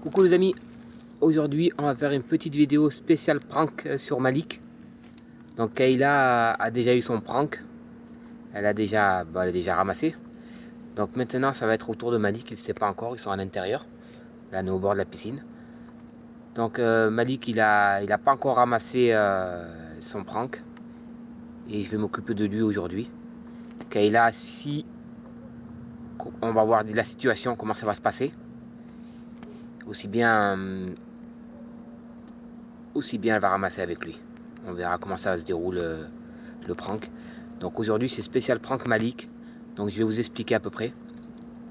Coucou les amis, aujourd'hui on va faire une petite vidéo spéciale prank euh, sur Malik. Donc Kayla a déjà eu son prank, elle a déjà, a déjà ramassé. Donc maintenant ça va être au tour de Malik, il ne sait pas encore, ils sont à l'intérieur. Là on au bord de la piscine. Donc euh, Malik il a, il a pas encore ramassé euh, son prank. Et je vais m'occuper de lui aujourd'hui. Kayla, si on va voir la situation, comment ça va se passer aussi bien, euh, aussi bien elle va ramasser avec lui. On verra comment ça se déroule euh, le prank. Donc aujourd'hui c'est spécial prank Malik. Donc je vais vous expliquer à peu près.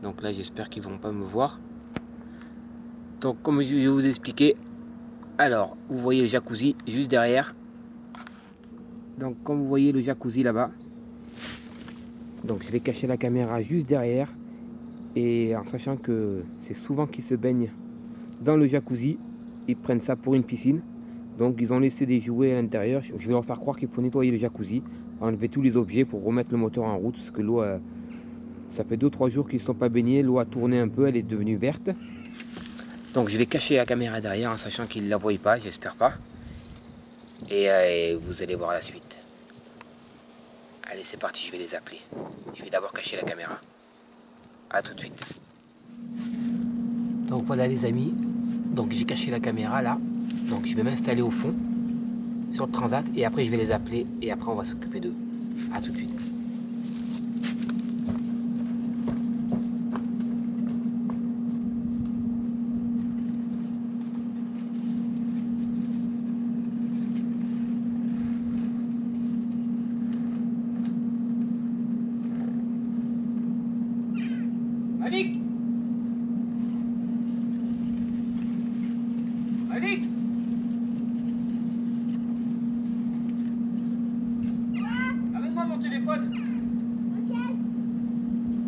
Donc là j'espère qu'ils vont pas me voir. Donc comme je vais vous expliquer. Alors vous voyez le jacuzzi juste derrière. Donc comme vous voyez le jacuzzi là-bas. Donc je vais cacher la caméra juste derrière. Et en sachant que c'est souvent qu'ils se baignent dans le jacuzzi. Ils prennent ça pour une piscine. Donc ils ont laissé des jouets à l'intérieur. Je vais leur faire croire qu'il faut nettoyer le jacuzzi, enlever tous les objets pour remettre le moteur en route. Parce que l'eau, ça fait 2-3 jours qu'ils ne sont pas baignés. L'eau a tourné un peu, elle est devenue verte. Donc je vais cacher la caméra derrière en sachant qu'ils ne la voient pas, j'espère pas. Et, euh, et vous allez voir la suite. Allez, c'est parti, je vais les appeler. Je vais d'abord cacher la caméra. A tout de suite. Donc voilà les amis, donc j'ai caché la caméra là. Donc je vais m'installer au fond sur le transat et après je vais les appeler et après on va s'occuper d'eux. A tout de suite. Malik Malik Amène-moi mon téléphone. Ok.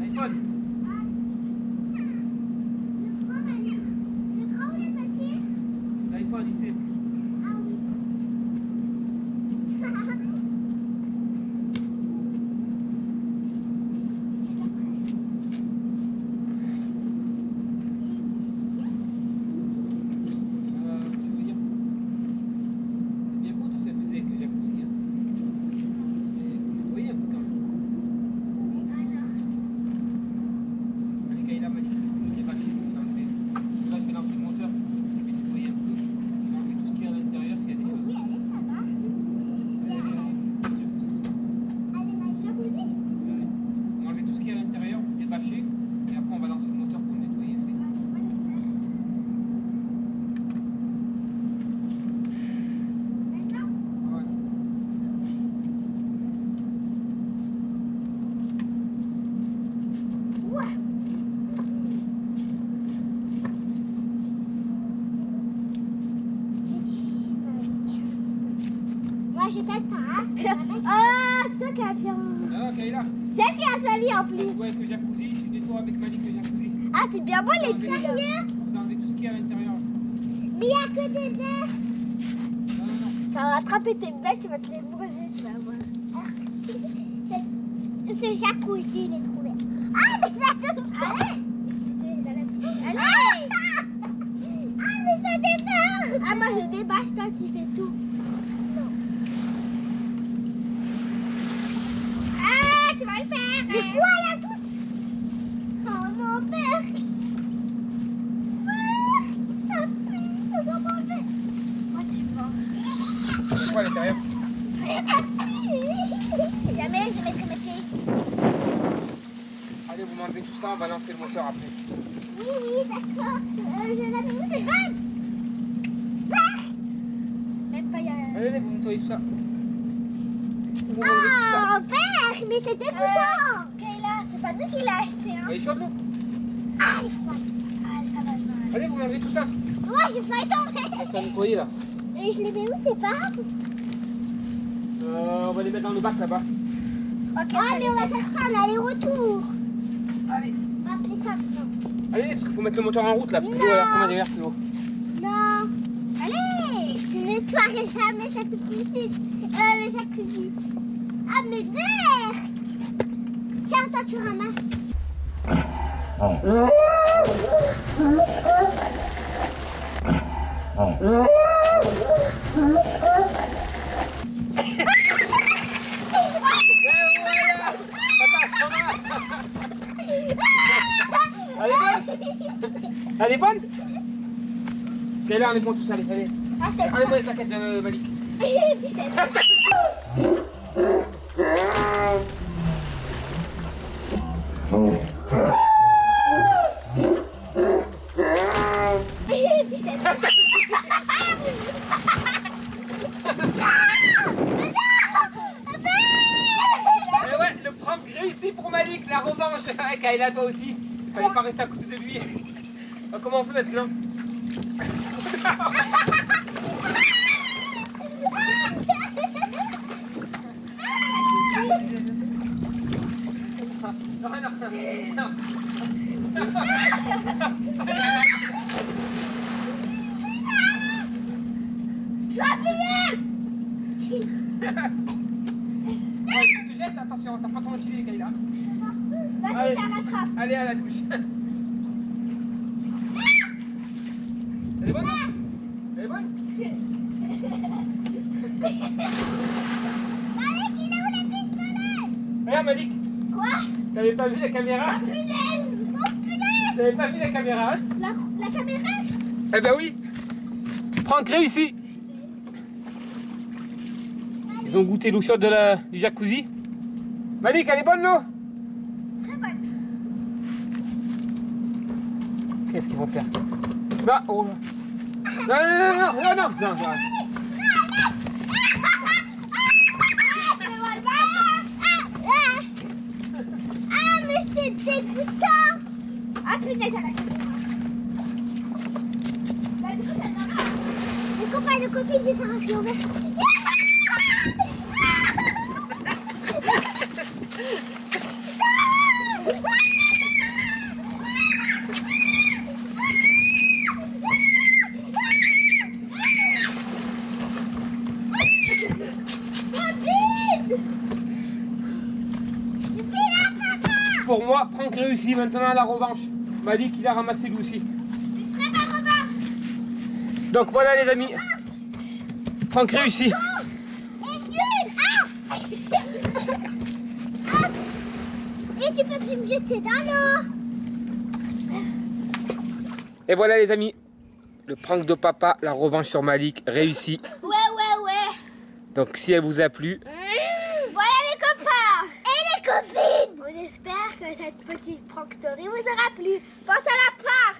iPhone. Le grand ou le petit L'iPhone ici. Ah oui. Euh, je veux dire, c'est bien beau de s'amuser avec le jacuzzi. Hein. Mais faut nettoyer un peu quand même. Allez, Kayla m'a dit que je déballer, je vais enlever. Là, je vais lancer le moteur, je vais nettoyer un peu. Je vais enlever tout ce qu'il y a à l'intérieur s'il y a des choses. Oui, allez, ça va. Allez, allez, allez. Allez, ma jacuzzi. Allez. On va enlever tout ce qu'il y a à l'intérieur, débâcher, et après on va lancer le moteur pour le nettoyer. Allez. Maintenant Ouais. Ouais. C'est difficile, Malik. Moi, je t'aide pas. hein. Ah, c'est toi qui as bien. Ah, Kayla, C'est elle qui a sali en plus. avec le jacuzzi, tu nettoies avec Malik le jacuzzi. Ah, c'est bien beau l'extérieur. Vous enlevez tout ce qu'il y a à l'intérieur. Mais il n'y a que des verres. Non, non, non. Ça va attraper tes bêtes, tu vas te les brûler, tu vas voir. C'est- Ce jacuzzi, il est trouvé. Ah, mais ça te... Allez Allez Ah, mais ça débarque Ah, moi je débâche, toi tu fais tout. Non. Ah, tu vas le faire Mais quoi, là, tous Oh, mon père Ah, ça pue, ça doit m'enlever. Moi, tu vas. C'est quoi à l'intérieur Jamais je mettrai mes pieds ici. M'enlevez tout ça, on va lancer le moteur après. Oui, oui, d'accord. Je, euh, je l'avais Père C'est même pas y a... Allez, allez, vous nettoyez tout ça. Vous tout ça. Oh, père, mais c'est dégoûtant Kayla, c'est pas nous qui l'a acheté, hein Elle est chaude l'eau Ah, il est froid. Ah, ça va, ça va. Allez, vous m'enlevez tout ça. Moi, j'ai failli tomber On va nettoyer là. Et je les mets où, ces bagues Euh, on va les mettre dans le bac là-bas. Ok. Ah, mais on va faire ça, en aller-retour. Allez. On va appeler ça maintenant. Allez, parce qu'il faut mettre le moteur en route là, parce que l'eau a est verte l'eau. Non. Allez, je nettoierai jamais cette piscine. Euh, le jacuzzi. Ah, mais merde Tiens, toi, tu ramasses. Elle est bonne C'est là, enlève-moi tout ça, allez, allez. Ah, Enlève-moi les plaquettes de Malik. Eh ouais, le prank réussi pour Malik, la revanche Ayla, toi aussi. Fallait pas rester à côté de lui. Ah, Comment on fait maintenant Non, non, non. Ouais, tu te jettes, attention, t'as pas ton gilet, Kayla. Vas-y, ça rattrape. Allez à la douche. Elle est bonne Elle est bonne Malik, il est où les pistolets Regarde Malik, Quoi? T'avais pas vu la caméra? Oh punaise! Oh punaise! T'avais pas vu la caméra hein? La, la caméra? Eh ben oui. Prank réussi Ils ont goûté l'eau chaude de la, du jacuzzi. Malik, elle est bonne l'eau? Très bonne. Qu'est-ce qu'ils vont faire? Non, oh là. Non, non, non, non, non, non. Ah, mais c'est dégoûtant Ah copains, les copines, je vais faire un pion Pour moi, prank réussi. Maintenant, la revanche. Malik, il a ramassé lui aussi. Donc voilà, les amis. Prank réussi. Et nul Ah Ah Et tu peux plus me jeter dans l'eau Et voilà, les amis. Le prank de papa, la revanche sur Malik, réussi. Ouais, ouais, ouais Donc si elle vous a plu, Voilà les copains Et les copines On espère que cette petite prank story vous aura plu. Pense à la partager